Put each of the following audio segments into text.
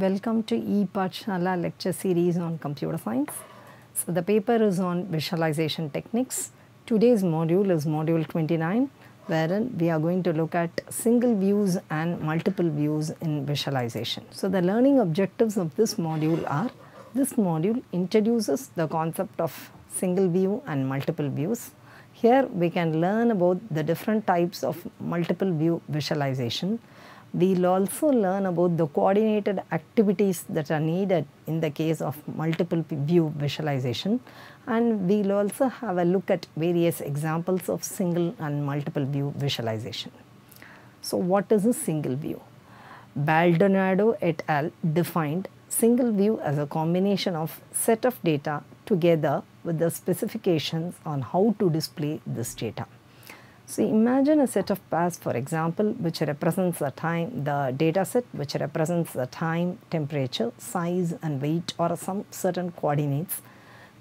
Welcome to ePathshala lecture series on computer science. So the paper is on visualization techniques. Today's module is module 29 wherein we are going to look at single views and multiple views in visualization. So the learning objectives of this module are this module introduces the concept of single view and multiple views. Here we can learn about the different types of multiple view visualization we will also learn about the coordinated activities that are needed in the case of multiple view visualization and we will also have a look at various examples of single and multiple view visualization. So what is a single view? Baldonado et al. defined single view as a combination of set of data together with the specifications on how to display this data. So imagine a set of pairs for example which represents the time, the data set which represents the time, temperature, size and weight or some certain coordinates.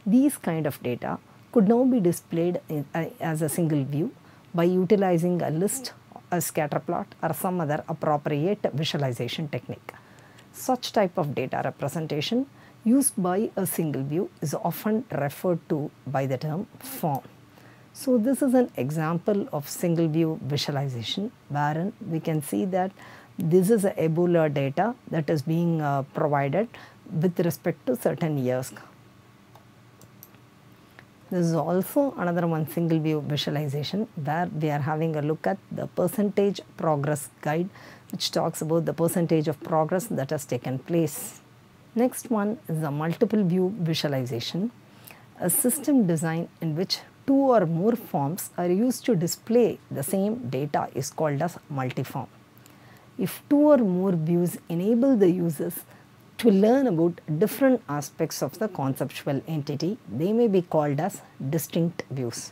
These kind of data could now be displayed in, uh, as a single view by utilizing a list, a scatter plot or some other appropriate visualization technique. Such type of data representation used by a single view is often referred to by the term form. So this is an example of single view visualization wherein we can see that this is a Ebola data that is being uh, provided with respect to certain years. This is also another one single view visualization where we are having a look at the percentage progress guide which talks about the percentage of progress that has taken place. Next one is a multiple view visualization, a system design in which two or more forms are used to display the same data is called as multiform. If two or more views enable the users to learn about different aspects of the conceptual entity, they may be called as distinct views.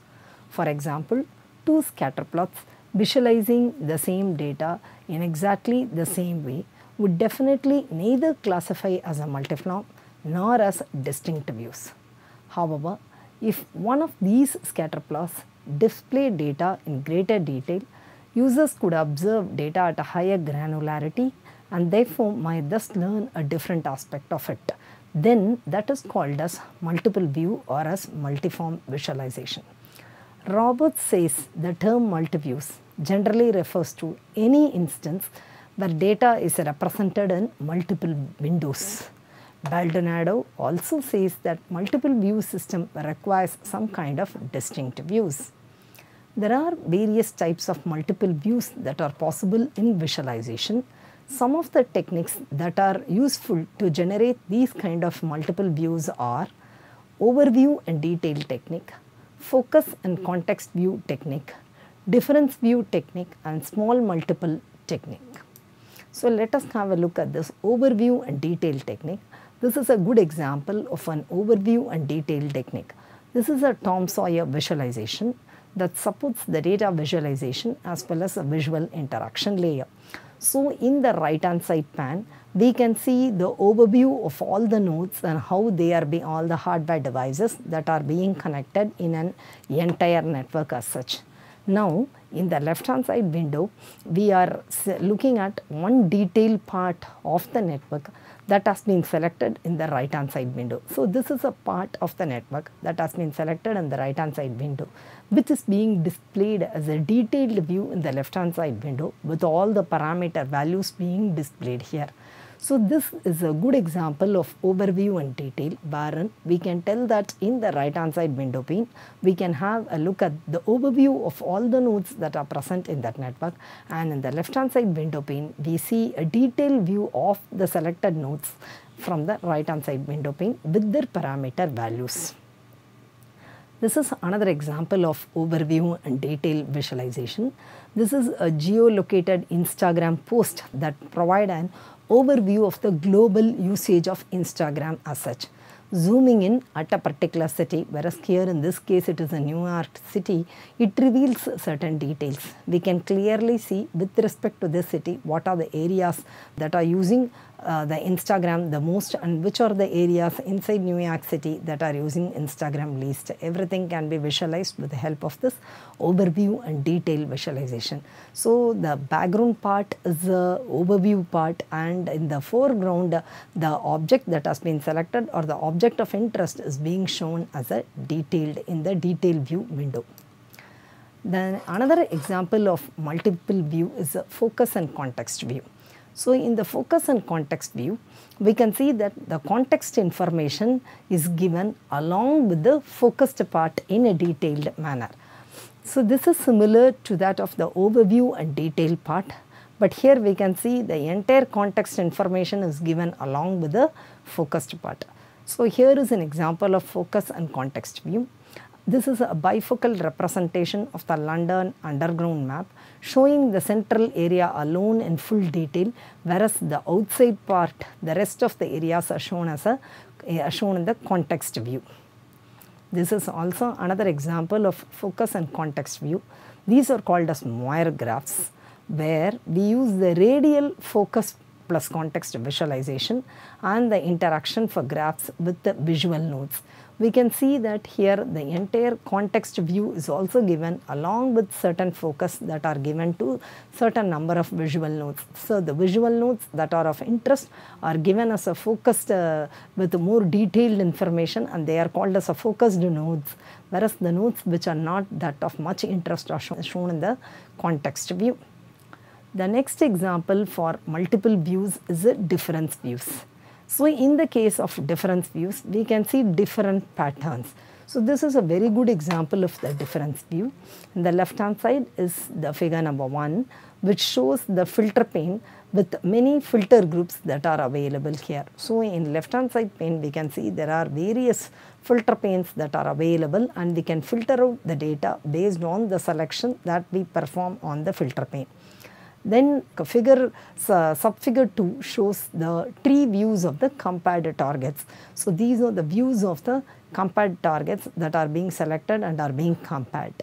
For example, two scatter plots visualizing the same data in exactly the same way would definitely neither classify as a multiform nor as distinct views. However, if one of these scatter plots display data in greater detail, users could observe data at a higher granularity and therefore might thus learn a different aspect of it. Then that is called as multiple view or as multiform visualization. Roberts says the term multiviews generally refers to any instance where data is represented in multiple windows. Baldonado also says that multiple view system requires some kind of distinct views. There are various types of multiple views that are possible in visualization. Some of the techniques that are useful to generate these kind of multiple views are overview and detail technique, focus and context view technique, difference view technique and small multiple technique. So let us have a look at this overview and detail technique. This is a good example of an overview and detail technique. This is a Tom Sawyer visualization that supports the data visualization as well as a visual interaction layer. So in the right hand side pan, we can see the overview of all the nodes and how they are being all the hardware devices that are being connected in an entire network as such. Now in the left hand side window, we are looking at one detailed part of the network that has been selected in the right hand side window. So this is a part of the network that has been selected in the right hand side window which is being displayed as a detailed view in the left hand side window with all the parameter values being displayed here. So this is a good example of overview and detail wherein we can tell that in the right hand side window pane we can have a look at the overview of all the nodes that are present in that network and in the left hand side window pane we see a detailed view of the selected nodes from the right hand side window pane with their parameter values. This is another example of overview and detail visualization. This is a geolocated Instagram post that provide an overview of the global usage of Instagram as such. Zooming in at a particular city, whereas here in this case it is a New York city, it reveals certain details. We can clearly see with respect to this city what are the areas that are using uh, the Instagram the most and which are the areas inside New York City that are using Instagram least. Everything can be visualized with the help of this overview and detail visualization. So the background part is the overview part and in the foreground the object that has been selected or the object of interest is being shown as a detailed in the detail view window. Then another example of multiple view is a focus and context view. So in the focus and context view, we can see that the context information is given along with the focused part in a detailed manner. So this is similar to that of the overview and detail part, but here we can see the entire context information is given along with the focused part. So here is an example of focus and context view. This is a bifocal representation of the London underground map showing the central area alone in full detail whereas the outside part the rest of the areas are shown as a are shown in the context view. This is also another example of focus and context view. These are called as Moire graphs where we use the radial focus plus context visualization and the interaction for graphs with the visual nodes we can see that here the entire context view is also given along with certain focus that are given to certain number of visual nodes. So, the visual nodes that are of interest are given as a focused uh, with more detailed information and they are called as a focused nodes whereas the nodes which are not that of much interest are shown in the context view. The next example for multiple views is the difference views. So, in the case of difference views, we can see different patterns. So, this is a very good example of the difference view. In the left hand side is the figure number 1 which shows the filter pane with many filter groups that are available here. So, in left hand side pane we can see there are various filter panes that are available and we can filter out the data based on the selection that we perform on the filter pane. Then figure uh, subfigure 2 shows the tree views of the compared targets. So these are the views of the compared targets that are being selected and are being compared.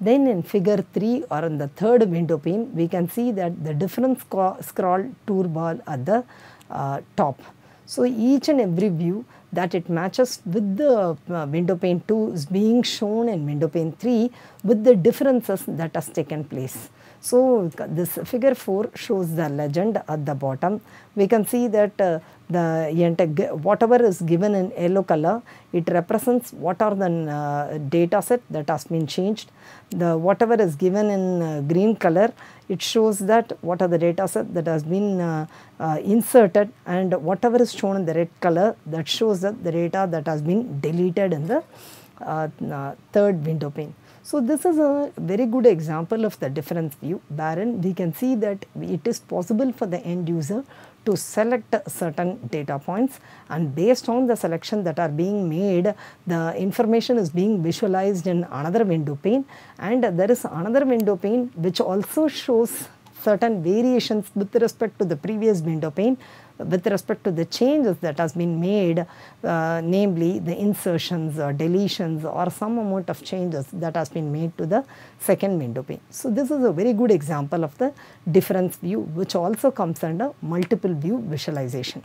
Then in figure 3 or in the third window pane, we can see that the different scroll toolbar at the uh, top. So each and every view that it matches with the uh, window pane 2 is being shown in window pane 3 with the differences that has taken place. So, this figure 4 shows the legend at the bottom. We can see that uh, the whatever is given in yellow color, it represents what are the uh, data set that has been changed. The whatever is given in uh, green color, it shows that what are the data set that has been uh, uh, inserted and whatever is shown in the red color that shows that the data that has been deleted in the uh, third window pane. So this is a very good example of the difference view. Wherein we can see that it is possible for the end user to select certain data points and based on the selection that are being made the information is being visualized in another window pane. And there is another window pane which also shows certain variations with respect to the previous window pane with respect to the changes that has been made, uh, namely the insertions or deletions or some amount of changes that has been made to the second window pane. So, this is a very good example of the difference view which also comes under multiple view visualization.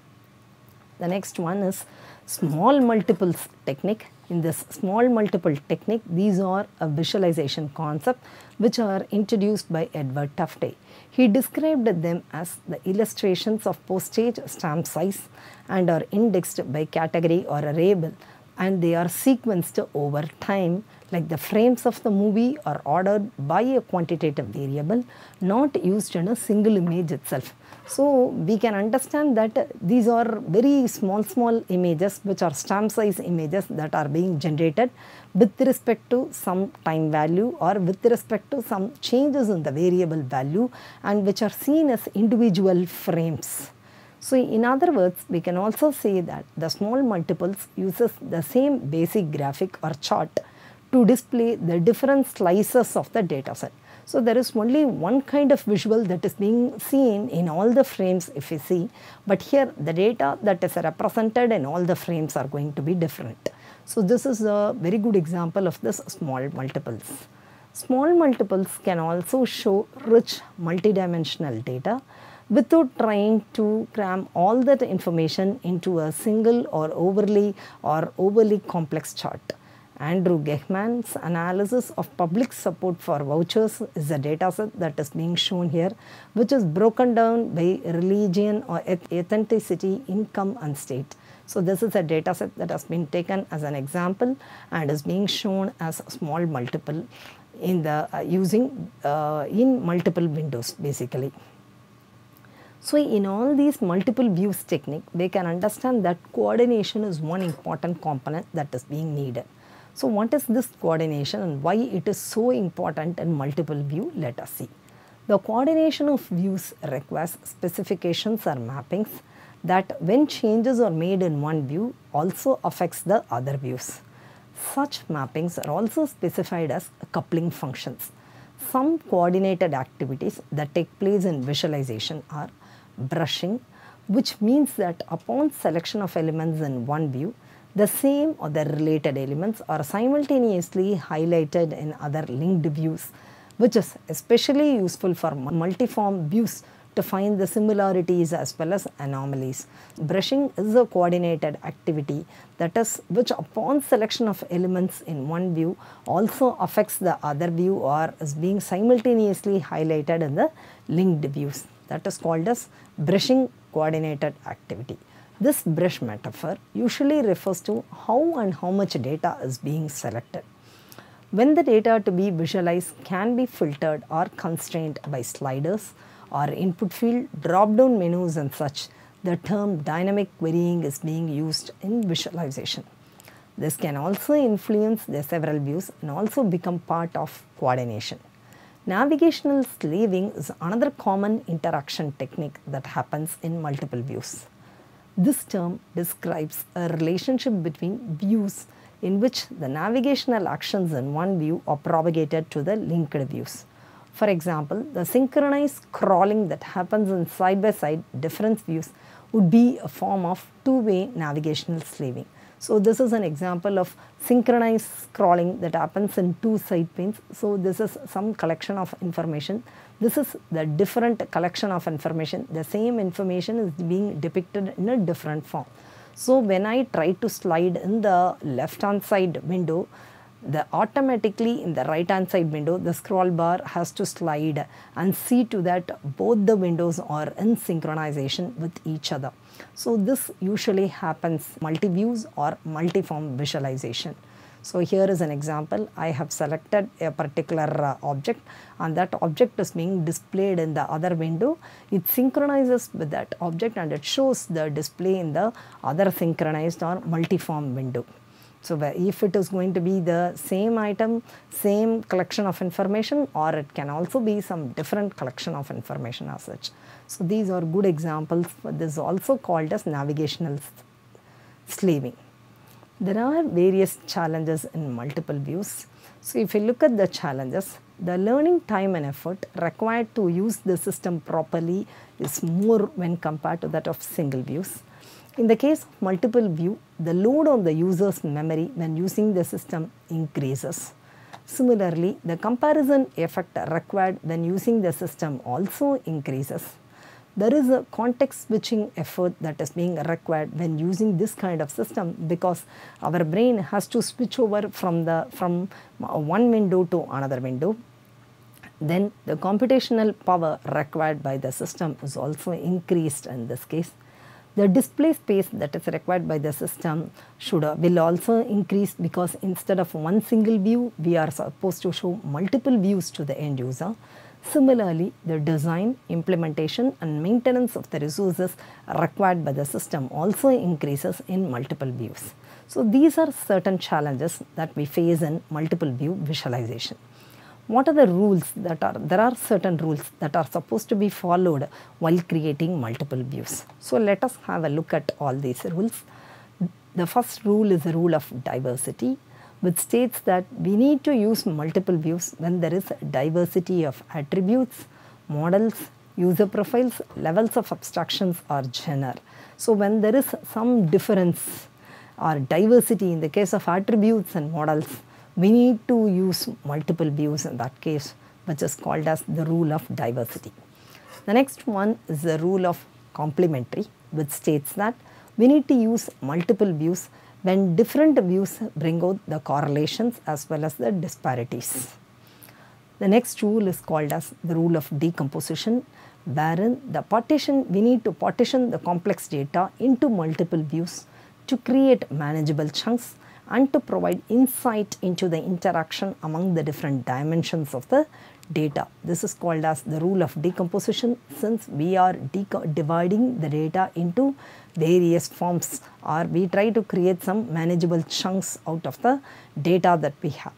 The next one is small multiples technique. In this small multiple technique, these are a visualization concept which are introduced by Edward Tufte. He described them as the illustrations of postage stamp size and are indexed by category or a label and they are sequenced over time like the frames of the movie are ordered by a quantitative variable not used in a single image itself. So, we can understand that these are very small small images which are stamp size images that are being generated with respect to some time value or with respect to some changes in the variable value and which are seen as individual frames. So, in other words we can also say that the small multiples uses the same basic graphic or chart to display the different slices of the data set. So, there is only one kind of visual that is being seen in all the frames if you see, but here the data that is represented in all the frames are going to be different. So, this is a very good example of this small multiples. Small multiples can also show rich multidimensional data without trying to cram all that information into a single or overly or overly complex chart. Andrew Gelman's analysis of public support for vouchers is a dataset that is being shown here, which is broken down by religion or ethnicity, income and state. So this is a dataset that has been taken as an example and is being shown as a small multiple in the uh, using uh, in multiple windows basically. So in all these multiple views technique, they can understand that coordination is one important component that is being needed. So what is this coordination and why it is so important in multiple view? Let us see. The coordination of views requires specifications or mappings that when changes are made in one view also affects the other views. Such mappings are also specified as coupling functions. Some coordinated activities that take place in visualization are brushing, which means that upon selection of elements in one view, the same or the related elements are simultaneously highlighted in other linked views, which is especially useful for multiform views to find the similarities as well as anomalies. Brushing is a coordinated activity that is which upon selection of elements in one view also affects the other view or is being simultaneously highlighted in the linked views. That is called as brushing coordinated activity. This brush metaphor usually refers to how and how much data is being selected. When the data to be visualized can be filtered or constrained by sliders or input field drop down menus and such, the term dynamic querying is being used in visualization. This can also influence the several views and also become part of coordination. Navigational slaving is another common interaction technique that happens in multiple views. This term describes a relationship between views in which the navigational actions in one view are propagated to the linked views. For example, the synchronized scrolling that happens in side-by-side -side views would be a form of two-way navigational slaving. So this is an example of synchronized scrolling that happens in two side panes. So this is some collection of information. This is the different collection of information. The same information is being depicted in a different form. So when I try to slide in the left hand side window, the automatically in the right hand side window the scroll bar has to slide and see to that both the windows are in synchronization with each other. So this usually happens multi-views or multi-form visualization. So here is an example. I have selected a particular uh, object and that object is being displayed in the other window. It synchronizes with that object and it shows the display in the other synchronized or multi-form window. So, if it is going to be the same item, same collection of information or it can also be some different collection of information as such. So, these are good examples. This is also called as navigational slaving. There are various challenges in multiple views. So, if you look at the challenges, the learning time and effort required to use the system properly is more when compared to that of single views. In the case of multiple view, the load on the user's memory when using the system increases. Similarly, the comparison effect required when using the system also increases. There is a context switching effort that is being required when using this kind of system because our brain has to switch over from the from one window to another window then the computational power required by the system is also increased in this case. The display space that is required by the system should uh, will also increase because instead of one single view, we are supposed to show multiple views to the end user. Similarly, the design, implementation and maintenance of the resources required by the system also increases in multiple views. So, these are certain challenges that we face in multiple view visualization. What are the rules that are there are certain rules that are supposed to be followed while creating multiple views. So let us have a look at all these rules. The first rule is the rule of diversity which states that we need to use multiple views when there is diversity of attributes models user profiles levels of abstractions or genre so when there is some difference or diversity in the case of attributes and models we need to use multiple views in that case which is called as the rule of diversity. The next one is the rule of complementary which states that we need to use multiple views when different views bring out the correlations as well as the disparities. The next rule is called as the rule of decomposition wherein the partition we need to partition the complex data into multiple views to create manageable chunks and to provide insight into the interaction among the different dimensions of the data. This is called as the rule of decomposition since we are dividing the data into various forms or we try to create some manageable chunks out of the data that we have.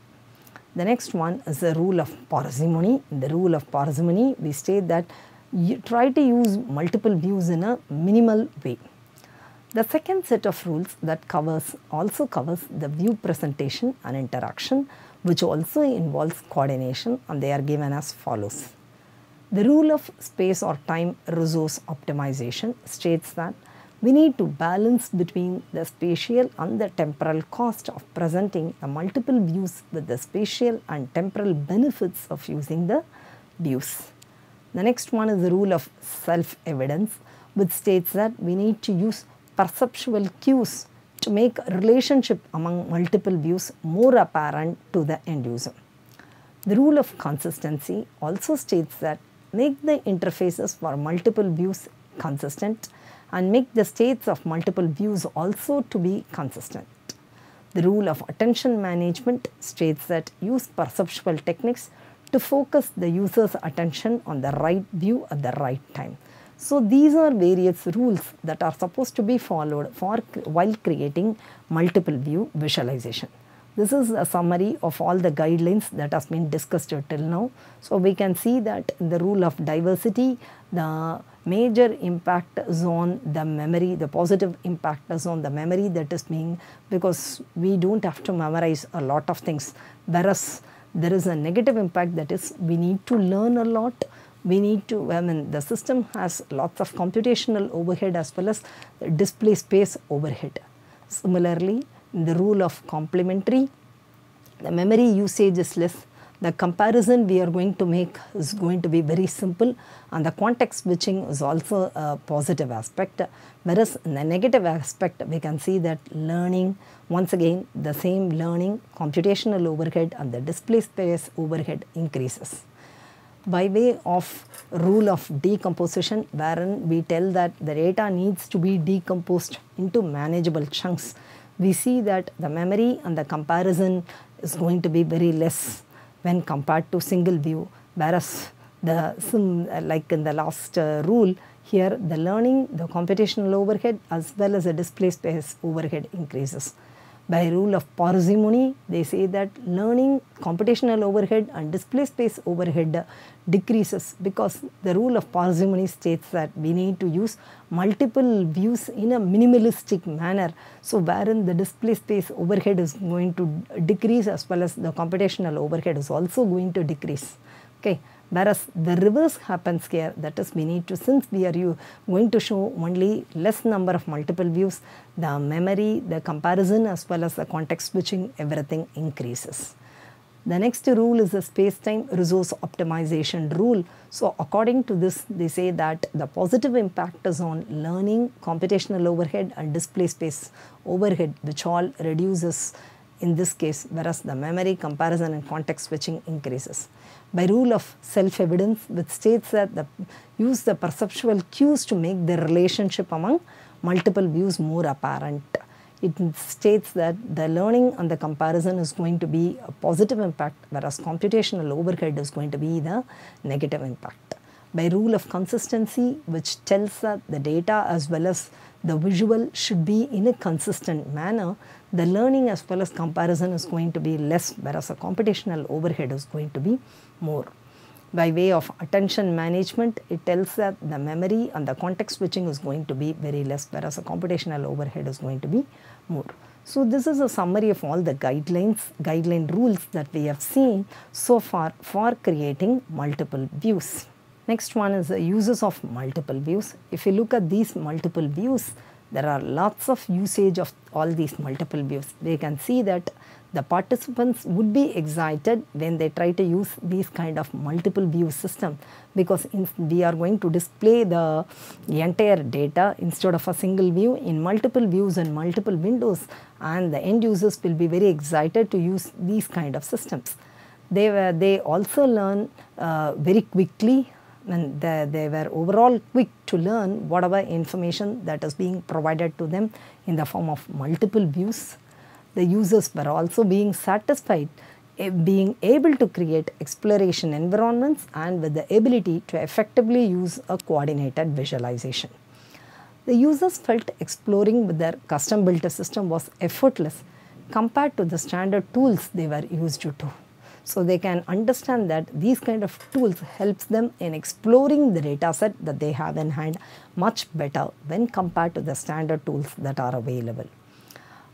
The next one is the rule of parsimony. The rule of parsimony, we state that you try to use multiple views in a minimal way. The second set of rules that covers also covers the view presentation and interaction which also involves coordination and they are given as follows. The rule of space or time resource optimization states that we need to balance between the spatial and the temporal cost of presenting the multiple views with the spatial and temporal benefits of using the views. The next one is the rule of self-evidence which states that we need to use perceptual cues to make relationship among multiple views more apparent to the end user. The rule of consistency also states that make the interfaces for multiple views consistent and make the states of multiple views also to be consistent. The rule of attention management states that use perceptual techniques to focus the user's attention on the right view at the right time. So these are various rules that are supposed to be followed for while creating multiple view visualization. This is a summary of all the guidelines that has been discussed till now. So we can see that the rule of diversity, the major impact is on the memory, the positive impact is on the memory that is being because we don't have to memorize a lot of things whereas there is a negative impact that is we need to learn a lot we need to, I mean, the system has lots of computational overhead as well as display space overhead. Similarly, in the rule of complementary, the memory usage is less. The comparison we are going to make is going to be very simple and the context switching is also a positive aspect. Whereas in the negative aspect, we can see that learning, once again, the same learning, computational overhead and the display space overhead increases by way of rule of decomposition wherein we tell that the data needs to be decomposed into manageable chunks. We see that the memory and the comparison is going to be very less when compared to single view whereas the like in the last uh, rule here the learning, the computational overhead as well as the display space overhead increases. By rule of parsimony, they say that learning, computational overhead and display space overhead decreases because the rule of parsimony states that we need to use multiple views in a minimalistic manner. So, wherein the display space overhead is going to decrease as well as the computational overhead is also going to decrease. Okay. Whereas the reverse happens here that is we need to since we are you going to show only less number of multiple views the memory the comparison as well as the context switching everything increases. The next rule is the space-time resource optimization rule. So according to this they say that the positive impact is on learning, computational overhead and display space overhead which all reduces in this case whereas the memory comparison and context switching increases by rule of self-evidence which states that the use the perceptual cues to make the relationship among multiple views more apparent. It states that the learning and the comparison is going to be a positive impact whereas computational overhead is going to be the negative impact. By rule of consistency which tells that the data as well as the visual should be in a consistent manner, the learning as well as comparison is going to be less whereas a computational overhead is going to be more. By way of attention management, it tells that the memory and the context switching is going to be very less whereas a computational overhead is going to be more. So this is a summary of all the guidelines, guideline rules that we have seen so far for creating multiple views. Next one is the uses of multiple views. If you look at these multiple views, there are lots of usage of all these multiple views. We can see that the participants would be excited when they try to use these kind of multiple view system because we are going to display the entire data instead of a single view in multiple views and multiple windows and the end users will be very excited to use these kind of systems. They, were, they also learn uh, very quickly and they, they were overall quick to learn whatever information that is being provided to them in the form of multiple views the users were also being satisfied eh, being able to create exploration environments and with the ability to effectively use a coordinated visualization. The users felt exploring with their custom built system was effortless compared to the standard tools they were used to. So they can understand that these kind of tools helps them in exploring the data set that they have in hand much better when compared to the standard tools that are available.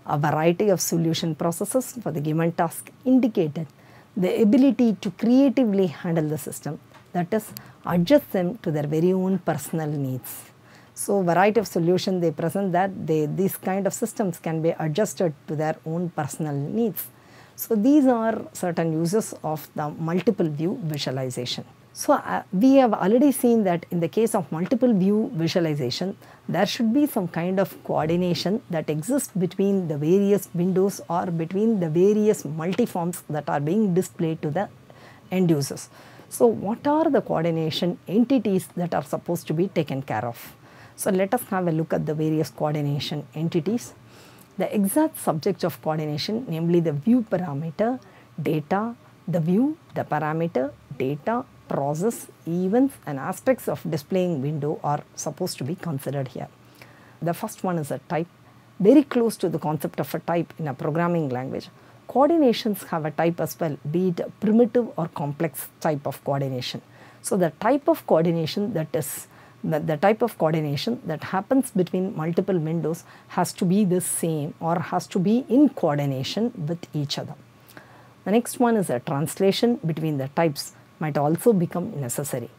A variety of solution processes for the given task indicated the ability to creatively handle the system, that is, adjust them to their very own personal needs. So, variety of solution they present that they, these kind of systems can be adjusted to their own personal needs. So, these are certain uses of the multiple view visualization. So, uh, we have already seen that in the case of multiple view visualization, there should be some kind of coordination that exists between the various windows or between the various multiforms that are being displayed to the end users. So, what are the coordination entities that are supposed to be taken care of? So, let us have a look at the various coordination entities. The exact subject of coordination, namely the view parameter, data, the view, the parameter, data, process, events and aspects of displaying window are supposed to be considered here. The first one is a type, very close to the concept of a type in a programming language. Coordinations have a type as well, be it primitive or complex type of coordination. So the type of coordination that is the, the type of coordination that happens between multiple windows has to be the same or has to be in coordination with each other. The next one is a translation between the types might also become necessary.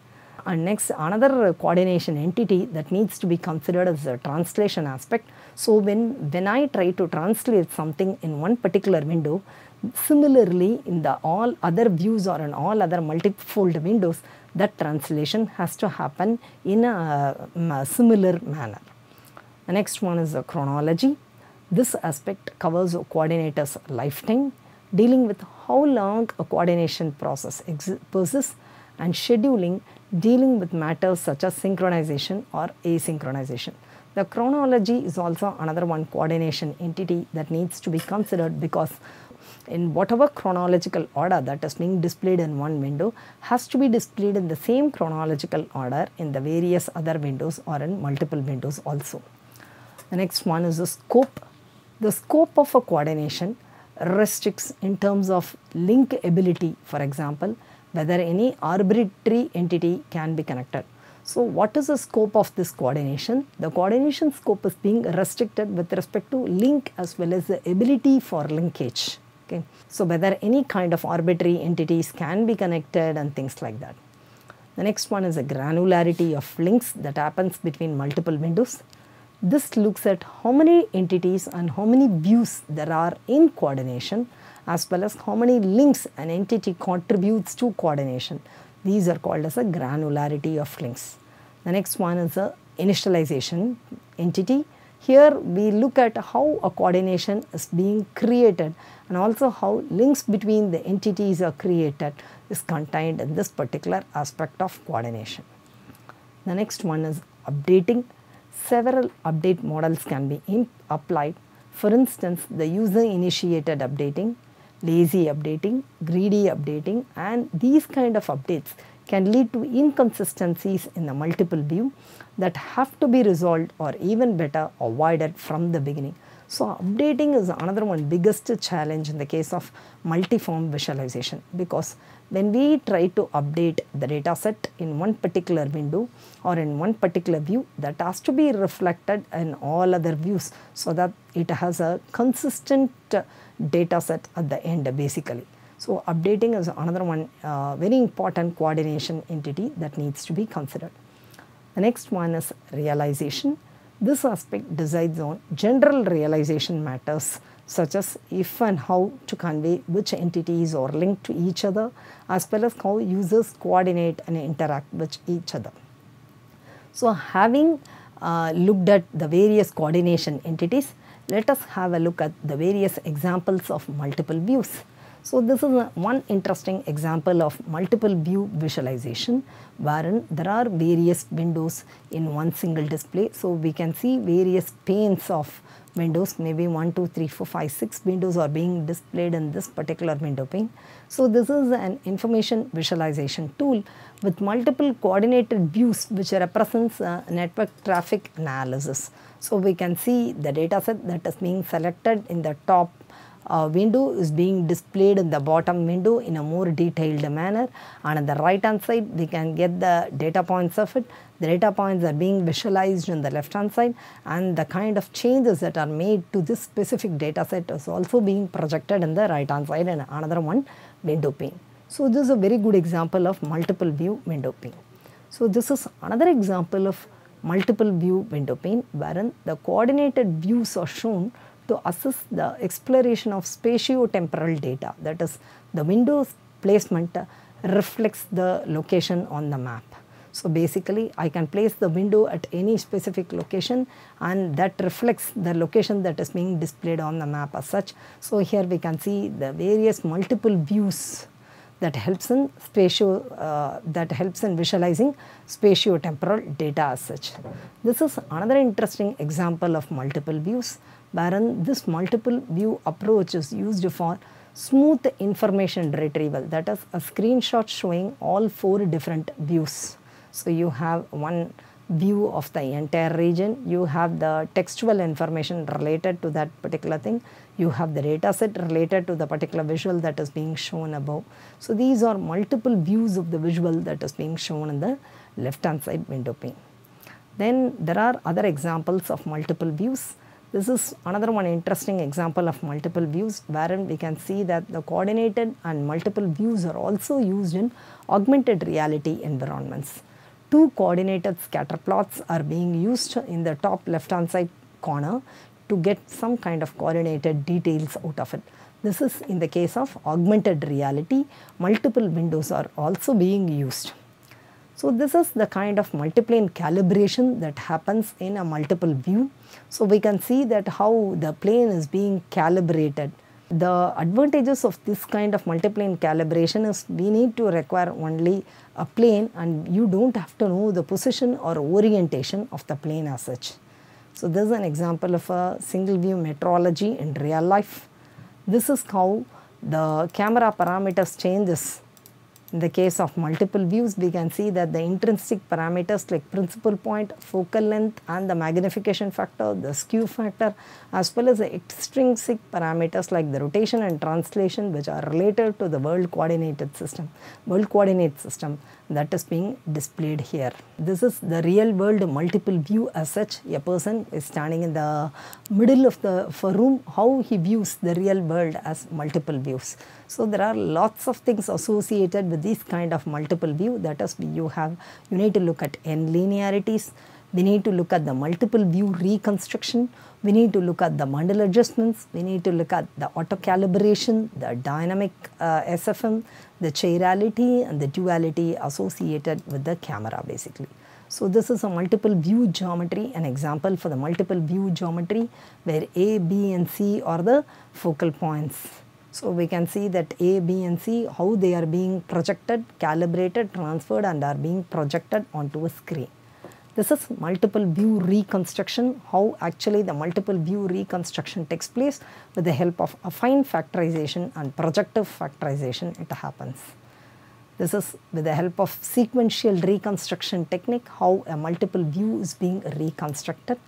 And next another coordination entity that needs to be considered as a translation aspect. So when, when I try to translate something in one particular window, similarly in the all other views or in all other multiform windows, that translation has to happen in a, a similar manner. The next one is chronology. This aspect covers a coordinator's lifetime dealing with how long a coordination process persists and scheduling dealing with matters such as synchronization or asynchronization. The chronology is also another one coordination entity that needs to be considered because in whatever chronological order that is being displayed in one window has to be displayed in the same chronological order in the various other windows or in multiple windows also. The next one is the scope. The scope of a coordination restricts in terms of link ability for example whether any arbitrary entity can be connected. So what is the scope of this coordination? The coordination scope is being restricted with respect to link as well as the ability for linkage. Okay. So whether any kind of arbitrary entities can be connected and things like that. The next one is the granularity of links that happens between multiple windows. This looks at how many entities and how many views there are in coordination as well as how many links an entity contributes to coordination. These are called as a granularity of links. The next one is a initialization entity. Here we look at how a coordination is being created and also how links between the entities are created is contained in this particular aspect of coordination. The next one is updating several update models can be applied. For instance, the user initiated updating, lazy updating, greedy updating and these kind of updates can lead to inconsistencies in the multiple view that have to be resolved or even better avoided from the beginning. So updating is another one biggest challenge in the case of multiform visualization because when we try to update the data set in one particular window or in one particular view that has to be reflected in all other views so that it has a consistent data set at the end basically. So updating is another one uh, very important coordination entity that needs to be considered. The next one is realization. This aspect decides on general realization matters such as if and how to convey which entities are linked to each other as well as how users coordinate and interact with each other. So, having uh, looked at the various coordination entities, let us have a look at the various examples of multiple views. So, this is one interesting example of multiple view visualization wherein there are various windows in one single display. So, we can see various panes of windows maybe 1, 2, 3, 4, 5, 6 windows are being displayed in this particular window pane. So, this is an information visualization tool with multiple coordinated views which represents network traffic analysis. So, we can see the data set that is being selected in the top uh, window is being displayed in the bottom window in a more detailed manner and on the right hand side we can get the data points of it. The data points are being visualized on the left hand side and the kind of changes that are made to this specific data set is also being projected in the right hand side and another one window pane. So, this is a very good example of multiple view window pane. So, this is another example of multiple view window pane wherein the coordinated views are shown to assess the exploration of spatio-temporal data that is the window's placement reflects the location on the map. So, basically I can place the window at any specific location and that reflects the location that is being displayed on the map as such. So, here we can see the various multiple views that helps in spatio uh, that helps in visualizing spatio-temporal data as such. This is another interesting example of multiple views wherein this multiple view approach is used for smooth information retrieval that is a screenshot showing all four different views. So, you have one view of the entire region, you have the textual information related to that particular thing, you have the data set related to the particular visual that is being shown above. So, these are multiple views of the visual that is being shown in the left hand side window pane. Then there are other examples of multiple views this is another one interesting example of multiple views wherein we can see that the coordinated and multiple views are also used in augmented reality environments. Two coordinated scatter plots are being used in the top left hand side corner to get some kind of coordinated details out of it. This is in the case of augmented reality, multiple windows are also being used. So, this is the kind of multiplane calibration that happens in a multiple view. So, we can see that how the plane is being calibrated. The advantages of this kind of multiplane calibration is we need to require only a plane and you do not have to know the position or orientation of the plane as such. So, this is an example of a single view metrology in real life. This is how the camera parameters changes in the case of multiple views, we can see that the intrinsic parameters like principal point, focal length and the magnification factor, the skew factor as well as the extrinsic parameters like the rotation and translation which are related to the world coordinated system, world coordinate system that is being displayed here. This is the real world multiple view as such. A person is standing in the middle of the room, how he views the real world as multiple views. So, there are lots of things associated with this kind of multiple view. That is you have, you need to look at n linearities, we need to look at the multiple view reconstruction, we need to look at the bundle adjustments, we need to look at the auto calibration, the dynamic uh, SFM, the chirality and the duality associated with the camera basically. So, this is a multiple view geometry, an example for the multiple view geometry where A, B and C are the focal points. So, we can see that A, B and C how they are being projected, calibrated, transferred and are being projected onto a screen. This is multiple view reconstruction, how actually the multiple view reconstruction takes place with the help of affine factorization and projective factorization it happens. This is with the help of sequential reconstruction technique how a multiple view is being reconstructed.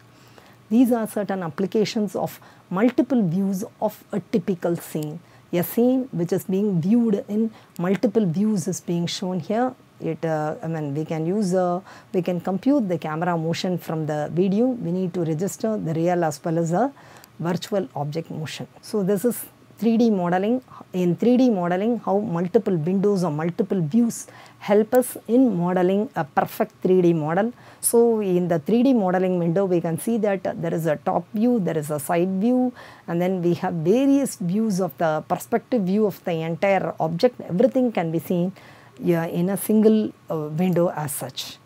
These are certain applications of multiple views of a typical scene. A scene which is being viewed in multiple views is being shown here. It, uh, I mean, we can use, uh, we can compute the camera motion from the video. We need to register the real as well as the virtual object motion. So, this is 3D modeling. In 3D modeling, how multiple windows or multiple views help us in modeling a perfect 3D model. So, in the 3D modeling window, we can see that there is a top view, there is a side view, and then we have various views of the perspective view of the entire object. Everything can be seen yeah, in a single uh, window as such.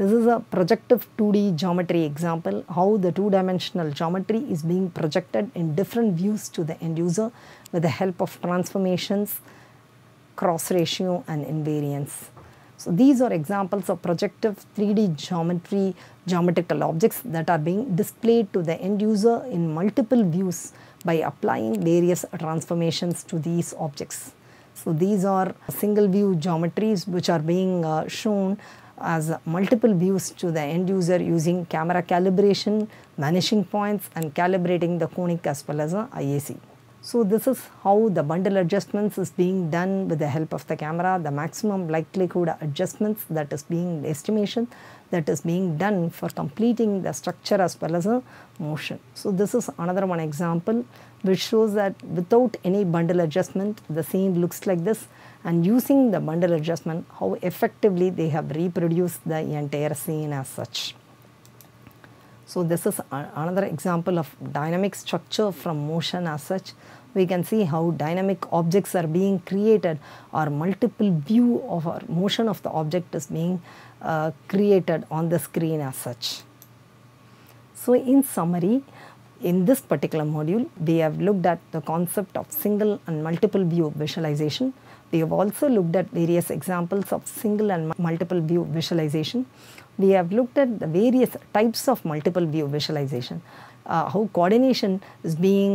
This is a projective 2D geometry example, how the two-dimensional geometry is being projected in different views to the end user with the help of transformations, cross ratio and invariance. So these are examples of projective 3D geometry, geometrical objects that are being displayed to the end user in multiple views by applying various transformations to these objects. So these are single view geometries which are being uh, shown as multiple views to the end user using camera calibration, vanishing points and calibrating the conic as well as IAC. So this is how the bundle adjustments is being done with the help of the camera, the maximum likelihood adjustments that is being estimation that is being done for completing the structure as well as a motion. So this is another one example which shows that without any bundle adjustment the scene looks like this and using the bundle adjustment how effectively they have reproduced the entire scene as such. So this is another example of dynamic structure from motion as such. We can see how dynamic objects are being created or multiple view of motion of the object is being uh, created on the screen as such. So in summary, in this particular module, we have looked at the concept of single and multiple view visualization. We have also looked at various examples of single and multiple view visualization we have looked at the various types of multiple view visualization. Uh, how coordination is being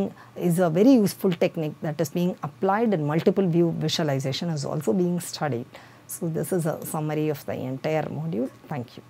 is a very useful technique that is being applied in multiple view visualization is also being studied. So this is a summary of the entire module. Thank you.